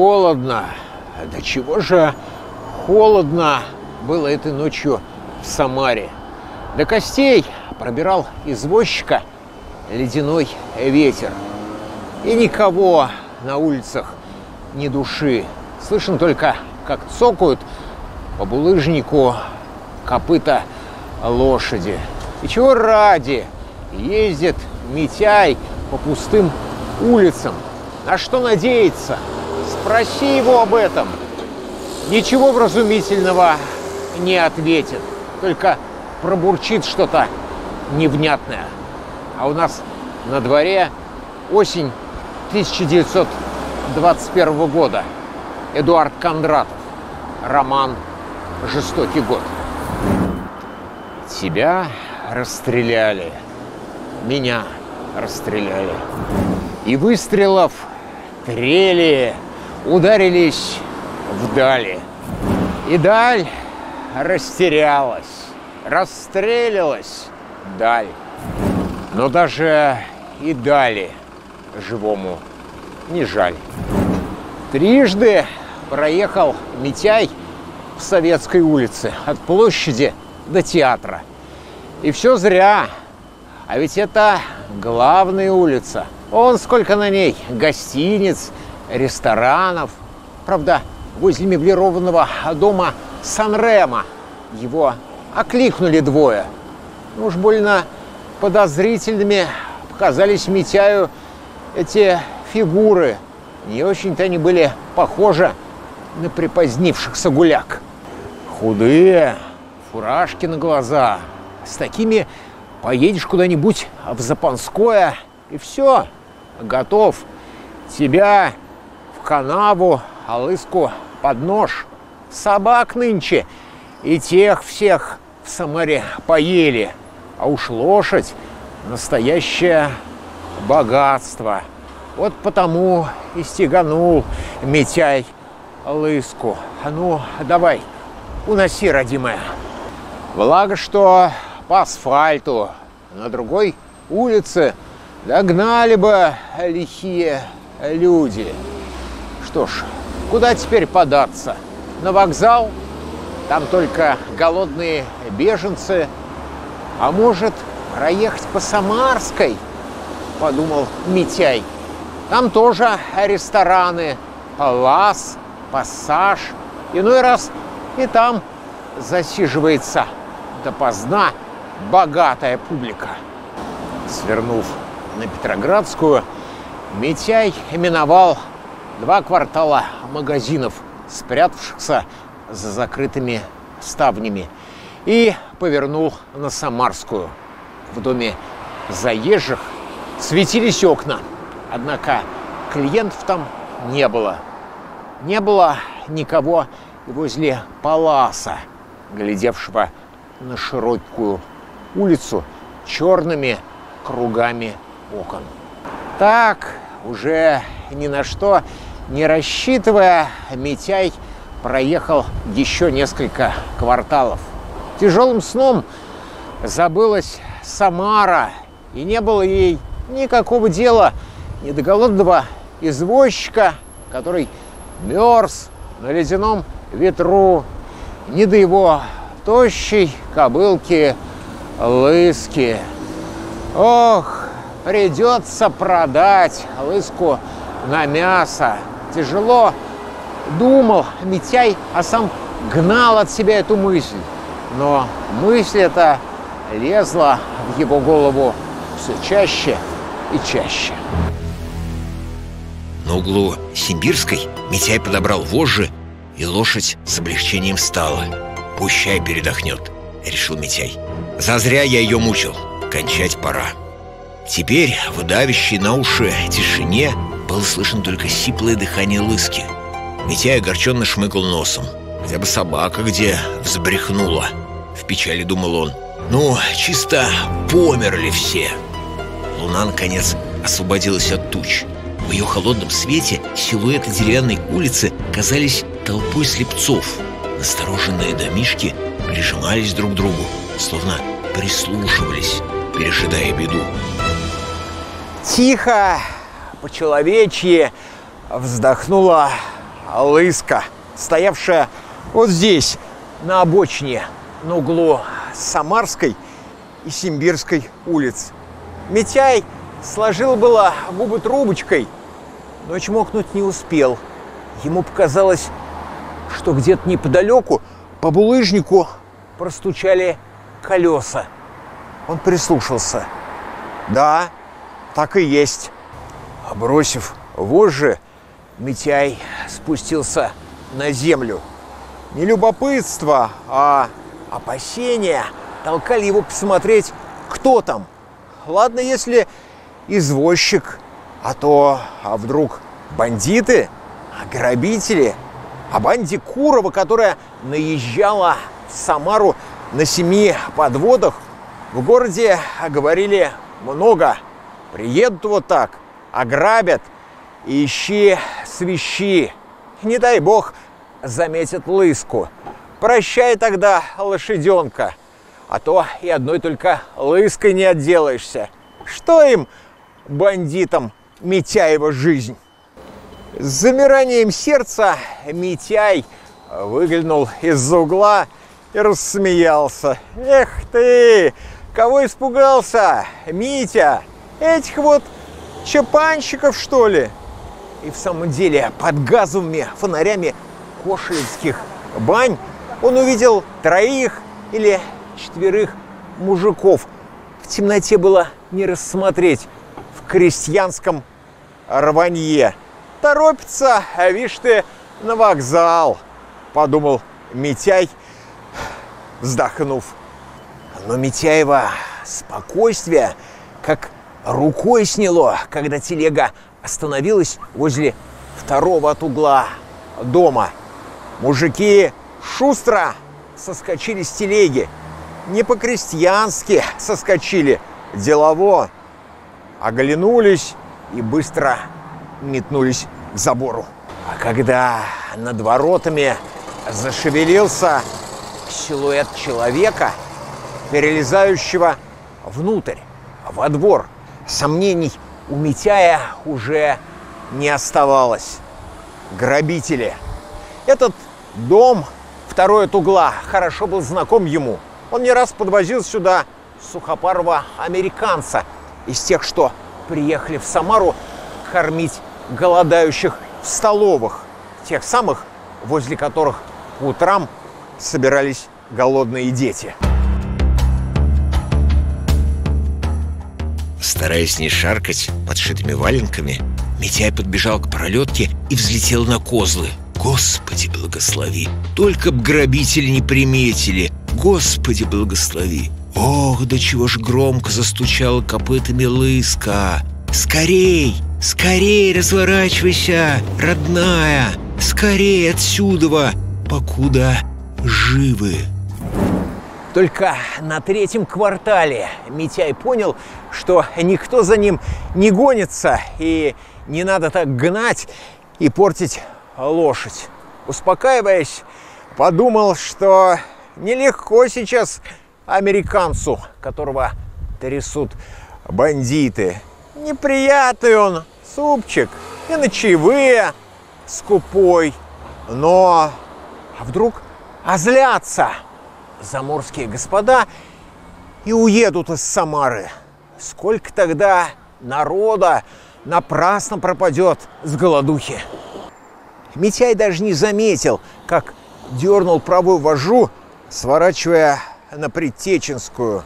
холодно. Да чего же холодно было этой ночью в Самаре. До костей пробирал извозчика ледяной ветер. И никого на улицах ни души. Слышно только, как цокают по булыжнику копыта лошади. И чего ради ездит Митяй по пустым улицам? На что надеяться? Спроси его об этом. Ничего вразумительного не ответит. Только пробурчит что-то невнятное. А у нас на дворе осень 1921 года. Эдуард Кондратов. Роман «Жестокий год». Тебя расстреляли. Меня расстреляли. И выстрелов трели, ударились вдали. И даль растерялась, расстрелилась даль. Но даже и дали живому не жаль. Трижды проехал Митяй в Советской улице от площади до театра. И все зря. А ведь это главная улица. Он сколько на ней гостиниц, ресторанов. Правда, возле меблированного дома Санрема его окликнули двое. Ну уж больно подозрительными показались Митяю эти фигуры. Не очень-то они были похожи на припозднившихся гуляк. Худые, фуражки на глаза. С такими поедешь куда-нибудь в Запанское, и все, готов. Тебя канаву, а лыску под нож. Собак нынче и тех всех в Самаре поели. А уж лошадь – настоящее богатство. Вот потому и стеганул Митяй лыску. А ну, давай, уноси, родимая. Благо, что по асфальту на другой улице догнали бы лихие люди. Что ж, куда теперь податься? На вокзал? Там только голодные беженцы. А может, проехать по Самарской? Подумал Митяй. Там тоже рестораны, палас, пассаж. Иной раз и там засиживается допоздна богатая публика. Свернув на Петроградскую, Митяй именовал два квартала магазинов, спрятавшихся за закрытыми ставнями, и повернул на Самарскую. В доме заезжих светились окна, однако клиентов там не было. Не было никого возле паласа, глядевшего на широкую улицу черными кругами окон. Так, уже ни на что не рассчитывая, Митяй проехал еще несколько кварталов. Тяжелым сном забылась Самара, и не было ей никакого дела ни до голодного извозчика, который мерз на ледяном ветру, ни до его тощей кобылки Лыски. Ох, придется продать Лыску на мясо. Тяжело думал Митяй, а сам гнал от себя эту мысль. Но мысль эта лезла в его голову все чаще и чаще. На углу Симбирской Митяй подобрал вожжи, и лошадь с облегчением встала. «Пущай передохнет», — решил Митяй. «Зазря я ее мучил. Кончать пора». Теперь в на уши тишине было слышно только сиплое дыхание лыски. Митяй огорченно шмыкал носом. Хотя бы собака где взбрехнула. В печали думал он. Ну, чисто померли все. Луна, наконец, освободилась от туч. В ее холодном свете силуэты деревянной улицы казались толпой слепцов. Настороженные домишки прижимались друг к другу, словно прислушивались, пережидая беду. Тихо, по-человечьи вздохнула лыска, стоявшая вот здесь, на обочине, на углу Самарской и Симбирской улиц. Митяй сложил было губы трубочкой, но чмокнуть не успел. Ему показалось, что где-то неподалеку по булыжнику простучали колеса. Он прислушался. Да, так и есть. Бросив вожжи, Митяй спустился на землю. Не любопытство, а опасения толкали его посмотреть, кто там. Ладно, если извозчик, а то, а вдруг бандиты, а грабители, а банде Курова, которая наезжала в Самару на семи подводах, в городе говорили много. Приедут вот так, ограбят, ищи свищи. Не дай бог заметят лыску. Прощай тогда, лошаденка. А то и одной только лыской не отделаешься. Что им, бандитам, Митяева жизнь? С замиранием сердца Митяй выглянул из-за угла и рассмеялся. Эх ты, кого испугался, Митя? Этих вот чапанщиков, что ли? И в самом деле под газовыми фонарями кошелевских бань он увидел троих или четверых мужиков. В темноте было не рассмотреть в крестьянском рванье. Торопится, а вишь ты, на вокзал, подумал Митяй, вздохнув. Но Митяева спокойствие как рукой сняло, когда телега остановилась возле второго от угла дома. Мужики шустро соскочили с телеги. Не по-крестьянски соскочили, делово. Оглянулись и быстро метнулись к забору. А когда над воротами зашевелился силуэт человека, перелезающего внутрь, во двор, сомнений у Митяя уже не оставалось. Грабители. Этот дом, второй от угла, хорошо был знаком ему. Он не раз подвозил сюда сухопарого американца из тех, что приехали в Самару кормить голодающих в столовых, тех самых, возле которых по утрам собирались голодные дети. Стараясь не шаркать подшитыми валенками, Митяй подбежал к пролетке и взлетел на козлы. Господи, благослови! Только б грабители не приметили! Господи, благослови! Ох, до чего ж громко застучала копытами лыска! Скорей! Скорей разворачивайся, родная! Скорей отсюда, покуда живы!» Только на третьем квартале Митяй понял, что никто за ним не гонится, и не надо так гнать и портить лошадь. Успокаиваясь, подумал, что нелегко сейчас американцу, которого трясут бандиты. Неприятный он, супчик, и ночевые, скупой. Но а вдруг озлятся заморские господа и уедут из Самары. Сколько тогда народа напрасно пропадет с голодухи. Митяй даже не заметил, как дернул правую вожу, сворачивая на Предтеченскую.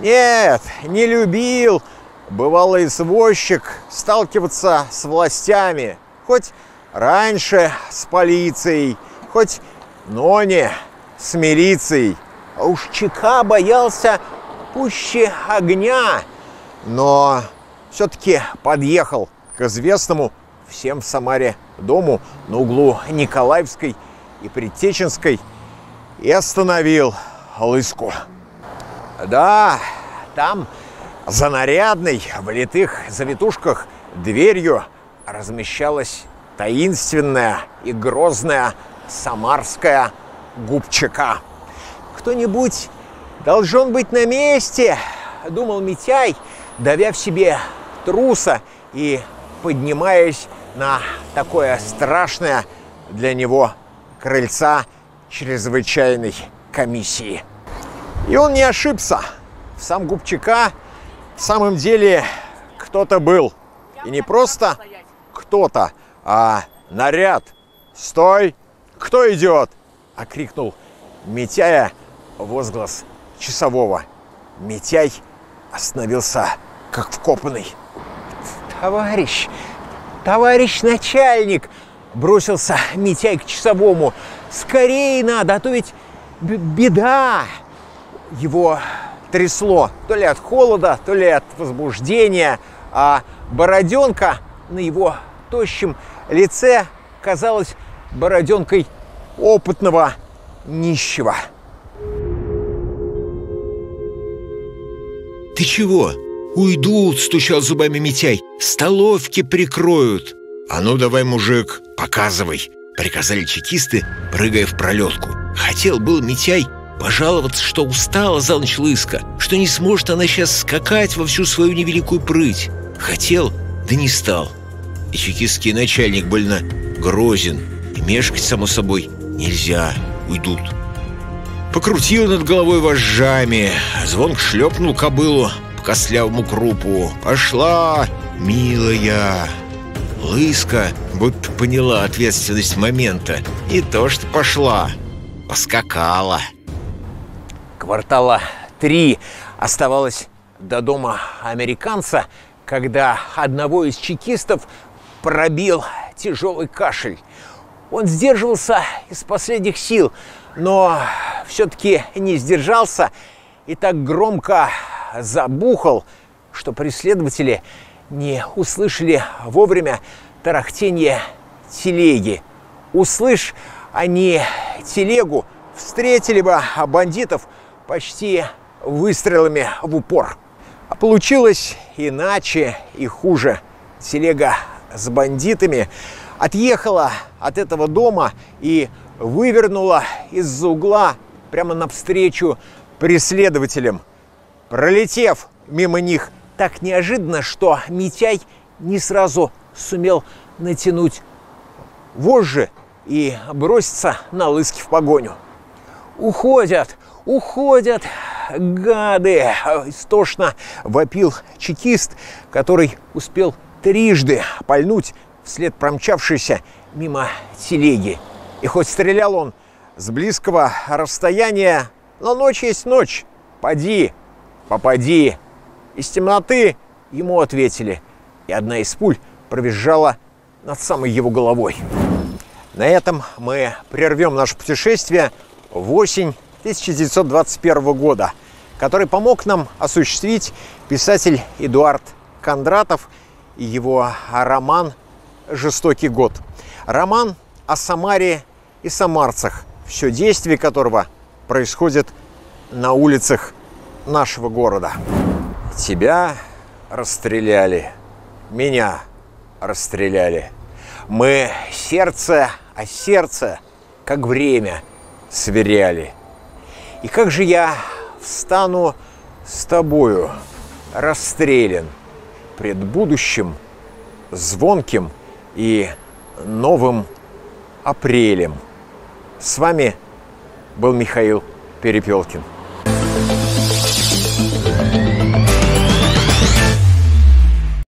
Нет, не любил бывалый извозчик сталкиваться с властями, хоть раньше с полицией, хоть но не с милицией. А уж ЧК боялся пуще огня, но все-таки подъехал к известному всем в Самаре дому на углу Николаевской и Предтеченской и остановил лыску. Да, там за нарядной в литых завитушках дверью размещалась таинственная и грозная самарская губчака. Кто-нибудь должен быть на месте, думал Митяй, давя в себе труса и поднимаясь на такое страшное для него крыльца чрезвычайной комиссии. И он не ошибся. Сам Губчака в самом деле кто-то был. И не просто кто-то, а наряд. «Стой! Кто идет?» – окрикнул Митяя возглас часового. Митяй остановился, как вкопанный. «Товарищ! Товарищ начальник!» – бросился Митяй к часовому. «Скорее надо, а то ведь беда!» Его трясло то ли от холода, то ли от возбуждения, а бороденка на его тощем лице казалась бороденкой опытного нищего. «Ты чего? Уйдут!» – стучал зубами Митяй. «Столовки прикроют!» «А ну давай, мужик, показывай!» – приказали чекисты, прыгая в пролетку. Хотел был Митяй пожаловаться, что устала за ночь лыска, что не сможет она сейчас скакать во всю свою невеликую прыть. Хотел, да не стал. И чекистский начальник больно грозен, и мешкать, само собой, нельзя, уйдут. Покрутил над головой вожжами, звонк шлепнул кобылу по костлявому крупу. «Пошла, милая!» Лыска будто поняла ответственность момента. И то, что пошла, поскакала. Квартала три оставалось до дома американца, когда одного из чекистов пробил тяжелый кашель. Он сдерживался из последних сил, но все-таки не сдержался и так громко забухал, что преследователи не услышали вовремя тарахтение телеги. Услышь они телегу, встретили бы бандитов почти выстрелами в упор. А получилось иначе и хуже. Телега с бандитами отъехала от этого дома и вывернула из-за угла прямо навстречу преследователям. Пролетев мимо них так неожиданно, что Митяй не сразу сумел натянуть вожжи и броситься на лыски в погоню. «Уходят! Уходят! Гады!» – истошно вопил чекист, который успел трижды пальнуть вслед промчавшейся мимо телеги. И хоть стрелял он с близкого расстояния, но ночь есть ночь. Поди, попади. Из темноты ему ответили, и одна из пуль провизжала над самой его головой. На этом мы прервем наше путешествие в осень 1921 года, который помог нам осуществить писатель Эдуард Кондратов и его роман «Жестокий год». Роман о Самаре и самарцах, все действие которого происходит на улицах нашего города. Тебя расстреляли, меня расстреляли. Мы сердце о сердце, как время, сверяли. И как же я встану с тобою, расстрелян, пред будущим, звонким и новым апрелем. С вами был Михаил Перепелкин.